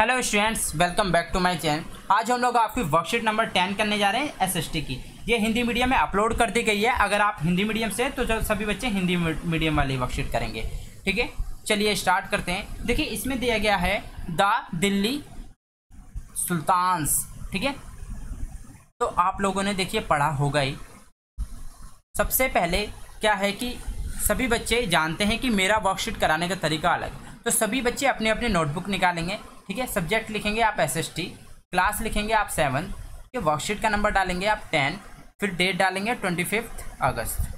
Hello students welcome back to my channel आज हम लोग आपकी वर्कशीट नंबर टेन करने जा रहे हैं एसएसटी की ये हिंदी मीडियम में अपलोड कर दी गई है अगर आप हिंदी मीडियम से तो सभी बच्चे हिंदी मीडियम वाली वर्कशीट करेंगे ठीक है चलिए स्टार्ट करते हैं देखिए इसमें दिया गया है द दिल्ली सुल्तान्स ठीक है तो आप लोगों ने देखिए पढ़ा होगा ही सबसे पहले क्या है कि सभी बच्चे जानते हैं कि मेरा वर्कशीट कराने का तरीका अलग तो सभी बच्चे अपने अपने नोटबुक निकालेंगे ठीक है सब्जेक्ट लिखेंगे आप एस एस टी क्लास लिखेंगे आप सेवन ठीक है वर्कशीट का नंबर डालेंगे आप टेन फिर डेट डालेंगे ट्वेंटी फिफ्थ अगस्त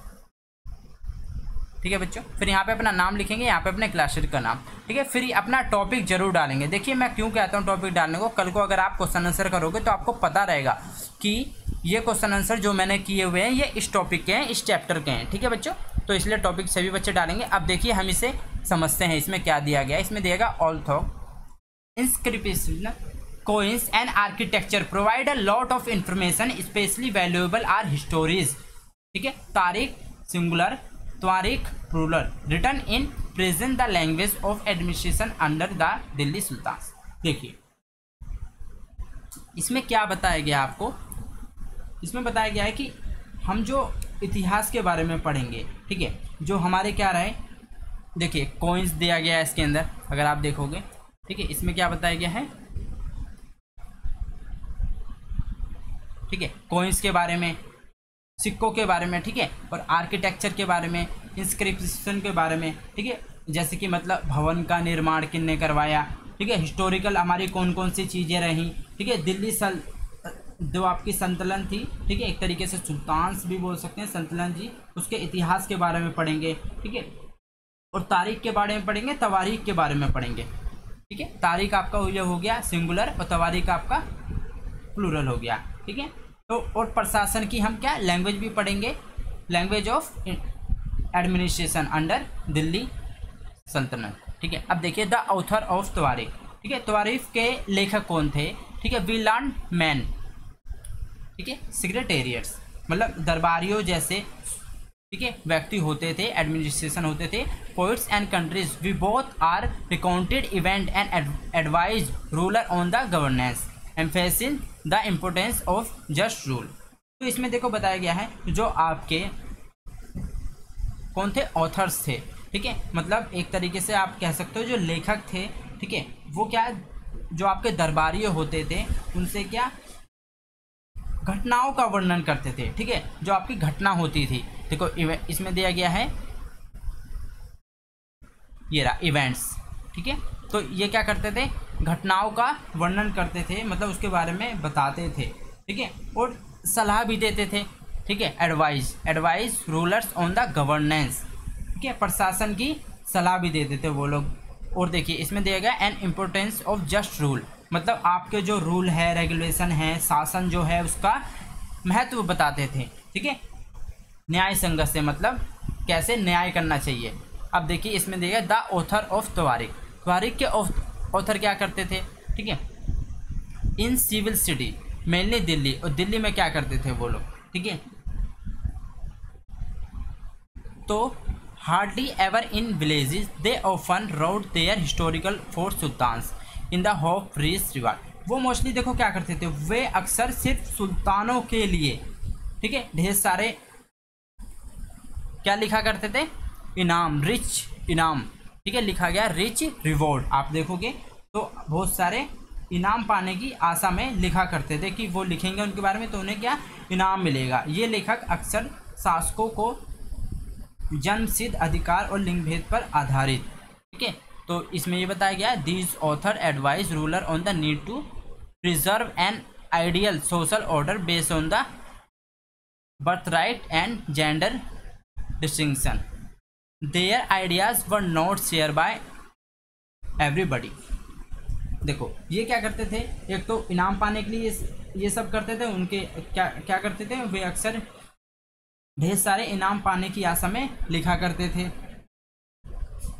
ठीक है बच्चों फिर यहाँ पे अपना नाम लिखेंगे यहाँ पे अपने क्लास का नाम ठीक है फिर अपना टॉपिक जरूर डालेंगे देखिए मैं क्यों कहता हूँ टॉपिक डालने को कल को अगर आप क्वेश्चन आंसर करोगे तो आपको पता रहेगा कि ये क्वेश्चन आंसर जो मैंने किए हुए हैं ये इस टॉपिक के हैं इस चैप्टर के हैं ठीक है बच्चों तो इसलिए टॉपिक सभी बच्चे डालेंगे अब देखिए हम इसे समझते हैं इसमें क्या दिया गया इसमें दिएगा ऑल थॉक inscription coins and architecture provide a lot of information especially valuable are histories ठीक है तारीख सिंगुलर तारीख ruler return in present the language of administration under the Delhi sultan देखिए इसमें क्या बताया गया आपको इसमें बताया गया है कि हम जो इतिहास के बारे में पढ़ेंगे ठीक है जो हमारे क्या रहे देखिए कोइंस दिया गया है इसके अंदर अगर आप देखोगे ठीक है इसमें क्या बताया गया है ठीक है कोइंस के बारे में सिक्कों के बारे में ठीक है और आर्किटेक्चर के बारे में इंस्क्रिप्शन के बारे में ठीक है जैसे कि मतलब भवन का निर्माण किसने करवाया ठीक है हिस्टोरिकल हमारी कौन कौन सी चीज़ें रहीं ठीक है दिल्ली सल जो आपकी संतुलन थी ठीक है एक तरीके से सुल्तान्स भी बोल सकते हैं संतुलन जी उसके इतिहास के बारे में पढ़ेंगे ठीक है और तारीख के बारे में पढ़ेंगे तवारीख के बारे में पढ़ेंगे ठीक है तारीख आपका ये हो गया सिंगुलर और तवारीख आपका प्लूरल हो गया ठीक है तो और प्रशासन की हम क्या लैंग्वेज भी पढ़ेंगे language of administration under Delhi Saltanat ठीक है अब देखिए द ऑथर ऑफ तवारीख ठीक है तवारीफ के लेखक कौन थे ठीक है वी लर्न मैन ठीक है सिक्रेटेरियट्स मतलब दरबारियों जैसे ठीक है व्यक्ति होते थे एडमिनिस्ट्रेशन होते थे poets and countries we both are recounted event and advise ruler on the governance emphasising the importance of just rule तो इसमें देखो बताया गया है जो आपके कौन थे ऑथर्स थे ठीक है मतलब एक तरीके से आप कह सकते हो जो लेखक थे ठीक है वो क्या जो आपके दरबारी होते थे उनसे क्या घटनाओं का वर्णन करते थे ठीक है जो आपकी घटना होती थी देखो इसमें दिया गया है ये रहा इवेंट्स ठीक है तो ये क्या करते थे घटनाओं का वर्णन करते थे मतलब उसके बारे में बताते थे ठीक है और सलाह भी देते थे ठीक है advice advice rulers on the governance ठीक है प्रशासन की सलाह भी देते थे वो लोग और देखिए इसमें दिया गया an importance of just rule मतलब आपके जो रूल है रेगुलेशन है शासन जो है उसका महत्व बताते थे ठीक है न्याय संघर्ष से मतलब कैसे न्याय करना चाहिए अब देखिए इसमें देखिए द ऑथर ऑफ तवारिक तवारिक के ऑथर क्या करते थे ठीक है in civil city mainly Delhi और दिल्ली में क्या करते थे वो लोग ठीक है तो hardly ever in villages they often road their historical for sultans in the hope Reece reward वो मोस्टली देखो क्या करते थे वे अक्सर सिर्फ सुल्तानों के लिए ठीक है ढेर सारे क्या लिखा करते थे इनाम रिच इनाम ठीक है लिखा गया रिच रिवॉर्ड आप देखोगे तो बहुत सारे इनाम पाने की आशा में लिखा करते थे कि वो लिखेंगे उनके बारे में तो उन्हें क्या इनाम मिलेगा ये लेखक अक्सर शासकों को जन्मसिद्ध अधिकार और लिंग भेद पर आधारित ठीक है तो इसमें ये बताया गया this author advise ruler on the need to preserve an ideal social order based on the birth right and gender distinction their ideas were not shared by everybody देखो ये क्या करते थे एक तो इनाम पाने के लिए ये सब करते थे उनके क्या क्या करते थे वे अक्सर ढेर सारे इनाम पाने की आशा में लिखा करते थे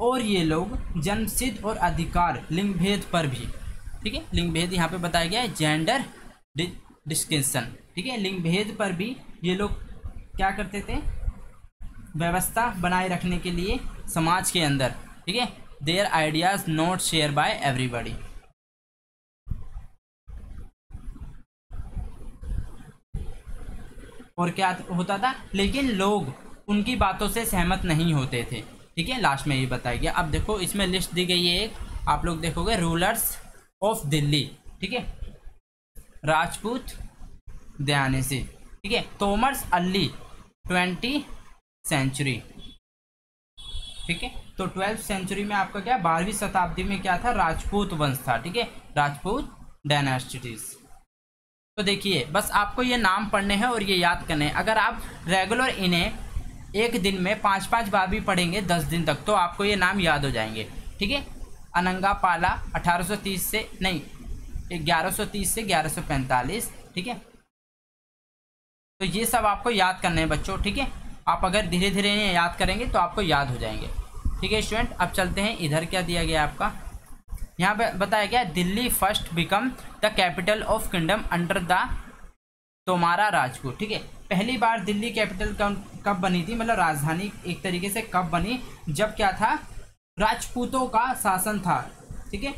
और ये लोग सिद्ध और अधिकार लिंग भेद पर भी ठीक है लिंग भेद यहाँ पे बताया गया है जेंडर डिस्क्रिप्शन ठीक है लिंग भेद पर भी ये लोग क्या करते थे व्यवस्था बनाए रखने के लिए समाज के अंदर ठीक है their ideas not share by everybody और क्या होता था लेकिन लोग उनकी बातों से सहमत नहीं होते थे ठीक है लास्ट में ये बताया गया अब देखो इसमें लिस्ट दी गई है एक आप लोग देखोगे रूलर्स ऑफ दिल्ली ठीक है राजपूत दयानी से ठीक है तोमर्स अली ट्वेंटी सेंचुरी ठीक है तो ट्वेल्थ सेंचुरी में आपका क्या बारहवीं शताब्दी में क्या था राजपूत वंश था ठीक है राजपूत डायनेस्टिटीज तो देखिए बस आपको ये नाम पढ़ने हैं और ये याद करने हैं अगर आप रेगुलर इन्हें एक दिन में पाँच पाँच बार भी पढ़ेंगे दस दिन तक तो आपको ये नाम याद हो जाएंगे ठीक है अनंगा पाला 1830 से नहीं 1130 से 1145 ठीक है तो ये सब आपको याद करने हैं बच्चों ठीक है आप अगर धीरे धीरे इन्हें याद करेंगे तो आपको याद हो जाएंगे ठीक है स्टूडेंट अब चलते हैं इधर क्या दिया गया आपका यहाँ पे बताया गया Delhi first become the capital of kingdom under the Tomara Raj ठीक है पहली बार दिल्ली कैपिटल कब बनी थी मतलब राजधानी एक तरीके से कब बनी जब क्या था राजपूतों का शासन था ठीक है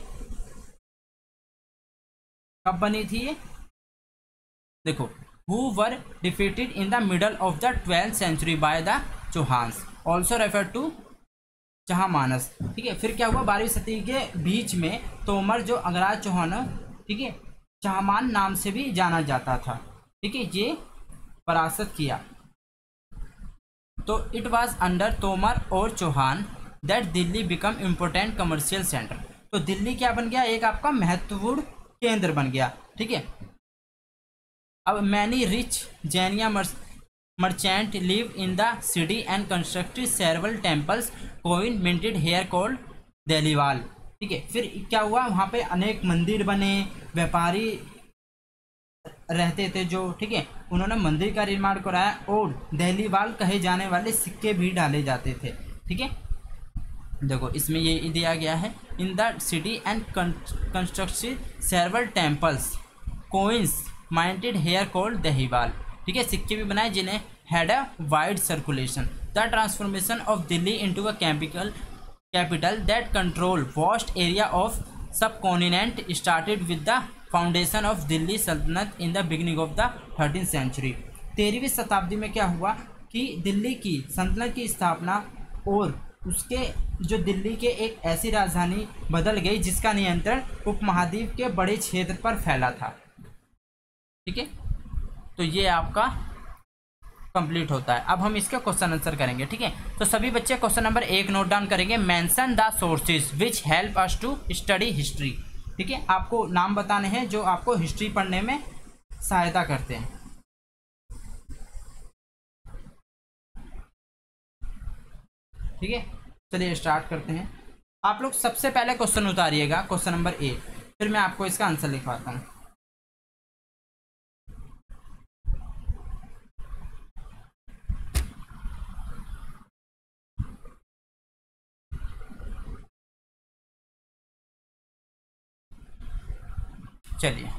कब बनी थी ये देखो who were defeated in the middle of the 12th century by the Chauhans, also referred to चहामानस ठीक है फिर क्या हुआ बारहवीं सदी के बीच में तोमर जो अंगराज चौहान ठीक है जहामान नाम से भी जाना जाता था ठीक है ये परासत किया तो इट वाज अंडर तोमर और Chauhan that Delhi become important commercial centre तो दिल्ली क्या बन गया एक आपका महत्वपूर्ण केंद्र बन गया ठीक है अब many rich Jaina merchant live in the city and constructed several temples coins minted here called Dehliwal ठीक है फिर क्या हुआ वहाँ पे अनेक मंदिर बने व्यापारी रहते थे जो ठीक है उन्होंने मंदिर का निर्माण कराया और दहलीवाल कहे जाने वाले सिक्के भी डाले जाते थे ठीक है देखो इसमें ये दिया गया है in the city and constructed several temples coins minted here called Dehliwal ठीक है सिक्के भी बनाए जिन्हें had a wide circulation the transformation of Delhi into a capital capital that control vast area of subcontinent started with the foundation of Delhi Saltanat in the beginning of the thirteen century तेरहवीं शताब्दी में क्या हुआ कि दिल्ली की सल्तनत की स्थापना और उसके जो दिल्ली के एक ऐसी राजधानी बदल गई जिसका नियंत्रण उपमहाद्वीप के बड़े क्षेत्र पर फैला था ठीक है तो ये आपका कंप्लीट होता है अब हम इसका क्वेश्चन आंसर करेंगे ठीक है तो सभी बच्चे क्वेश्चन नंबर एक नोट डाउन करेंगे mention the sources which help us to study history ठीक है आपको नाम बताने हैं जो आपको हिस्ट्री पढ़ने में सहायता करते हैं ठीक है चलिए स्टार्ट करते हैं आप लोग सबसे पहले क्वेश्चन उतारिएगा क्वेश्चन नंबर एक फिर मैं आपको इसका आंसर लिखवाता हूँ चलिए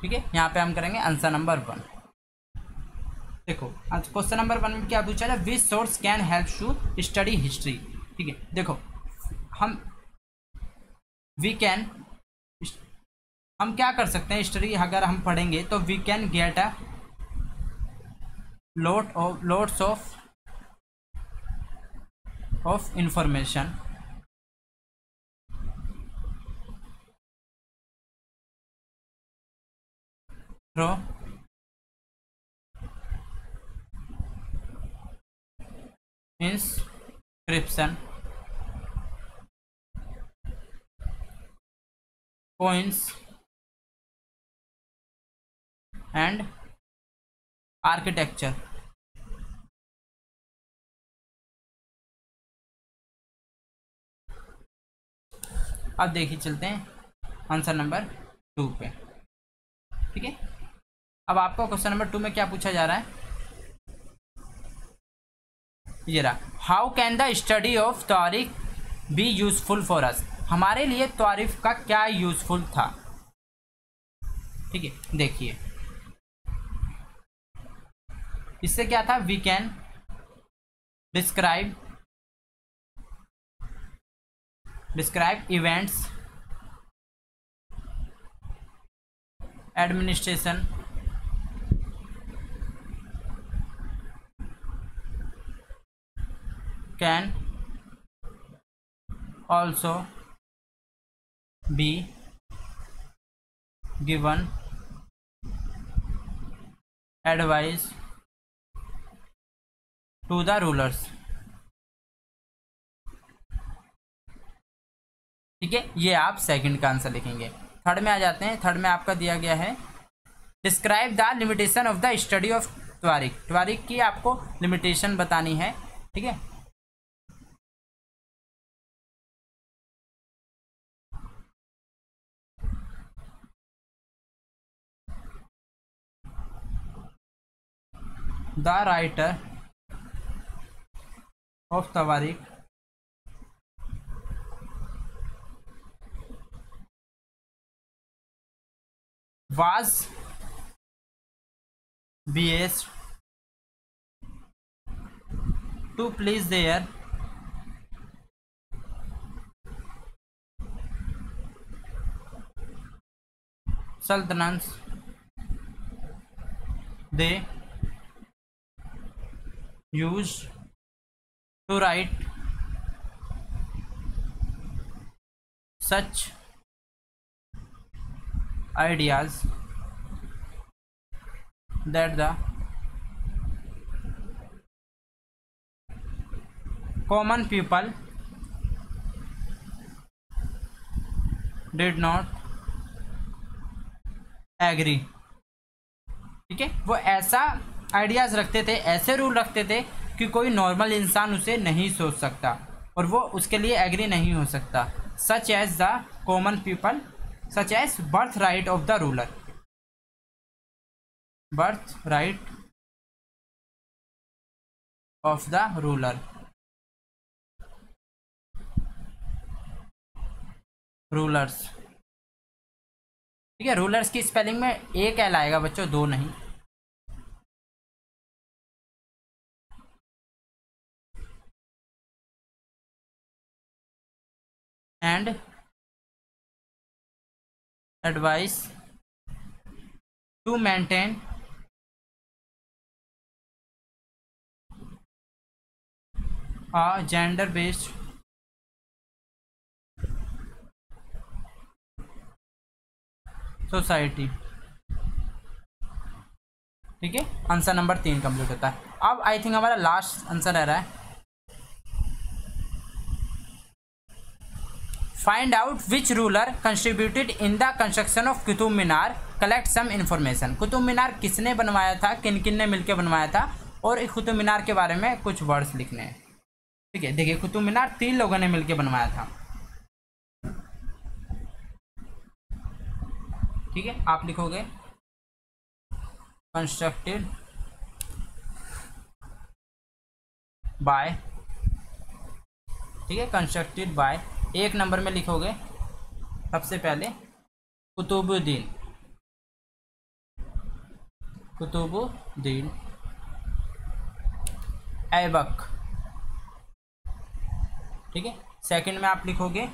ठीक है यहाँ पे हम करेंगे आंसर नंबर वन देखो क्वेश्चन नंबर वन में क्या पूछा है which source can help to study history ठीक है देखो हम वी कैन हम क्या कर सकते हैं हिस्ट्री अगर हम पढ़ेंगे तो we can get a lot of lots of of information Bro. Inscription. Coins and architecture. अब देखिए चलते हैं आंसर नंबर टू पे ठीक है अब आपको क्वेश्चन नंबर टू में क्या पूछा जा रहा है ये रहा how can the study of तारीख बी यूजफुल फॉर अस हमारे लिए तारीफ का क्या यूजफुल था ठीक है देखिए इससे क्या था we can describe describe events administration can also be given advice to the rulers ठीक है ये आप सेकंड का आंसर लिखेंगे थर्ड में आ जाते हैं थर्ड में आपका दिया गया है describe the limitation of the study of tawarikh tawarikh की आपको लिमिटेशन बतानी है ठीक है The writer of Tawariq was biased to please their sultans. They used to write such ideas that the common people did not agree ठीक है वो ऐसा आइडियाज़ रखते थे ऐसे रूल रखते थे कि कोई नॉर्मल इंसान उसे नहीं सोच सकता और वो उसके लिए एग्री नहीं हो सकता such as the common people such as birth right of the ruler birth right of the ruler rulers ठीक है रूलर्स की स्पेलिंग में एक एल आएगा बच्चों दो नहीं and advice to maintain a gender based society ठीक है आंसर नंबर तीन कंप्लीट होता है अब आई थिंक हमारा लास्ट आंसर रह रहा है find out which ruler contributed in the construction of Qutub Minar collect some information Qutub Minar किसने बनवाया था किन किन ने मिलकर बनवाया था और इस कुतुब मीनार के बारे में कुछ वर्ड्स लिखने हैं ठीक है देखिए कुतुब मीनार तीन लोगों ने मिलकर बनवाया था ठीक है आप लिखोगे कंस्ट्रक्टेड बाय ठीक है कंस्ट्रक्टेड बाय एक नंबर में लिखोगे सबसे पहले कुतुबुद्दीन कुतुबुद्दीन ऐबक ठीक है सेकंड में आप लिखोगे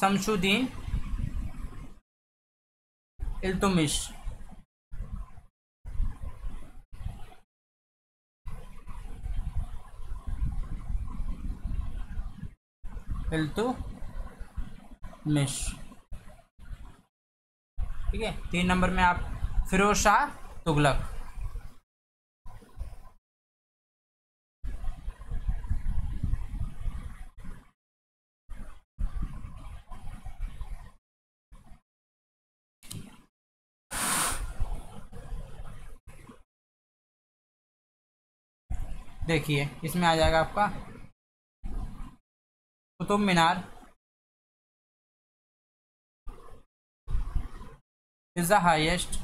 शमशुद्दीन इल्तुमिश इल्तु मिश ठीक है तीन नंबर में आप फिरोज शाह तुगलक देखिए इसमें आ जाएगा आपका Qutub Minar is the highest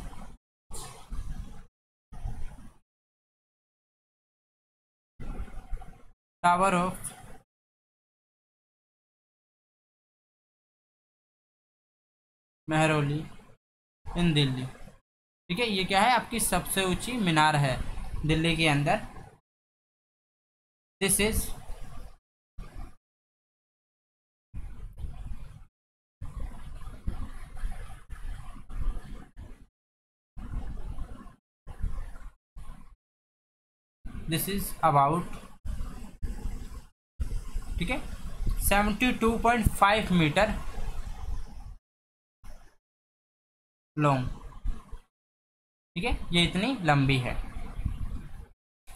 tower of Mehrauli in Delhi ठीक है ये क्या है आपकी सबसे ऊंची मीनार है दिल्ली के अंदर this is this is about ठीक है seventy two point five metre long ठीक है ये इतनी लंबी है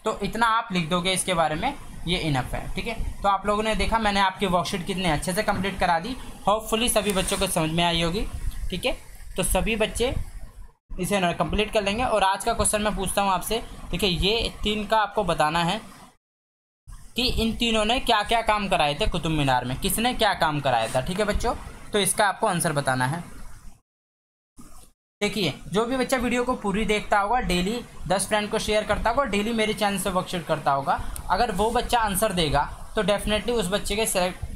तो इतना आप लिख दोगे इसके बारे में ये इनफ है ठीक है तो आप लोगों ने देखा मैंने आपकी वर्कशीट कितने अच्छे से कंप्लीट करा दी होपफुली सभी बच्चों को समझ में आई होगी ठीक है तो सभी बच्चे इसे कंप्लीट कर लेंगे और आज का क्वेश्चन मैं पूछता हूँ आपसे देखिए ये तीन का आपको बताना है कि इन तीनों ने क्या क्या काम कराए थे कुतुब मीनार में किसने क्या काम कराया था ठीक है बच्चों तो इसका आपको आंसर बताना है देखिए जो भी बच्चा वीडियो को पूरी देखता होगा डेली दस फ्रेंड को शेयर करता होगा डेली मेरे चैनल से वर्कशीट करता होगा अगर वो बच्चा आंसर देगा तो डेफिनेटली उस बच्चे के सेलेक्ट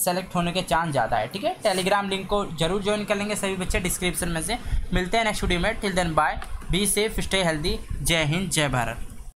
सेलेक्ट होने के चांस ज़्यादा है ठीक है टेलीग्राम लिंक को जरूर ज्वाइन कर लेंगे सभी बच्चे डिस्क्रिप्शन में से मिलते हैं नेक्स्ट वीडियो में till then bye be safe stay healthy जय हिंद जय भारत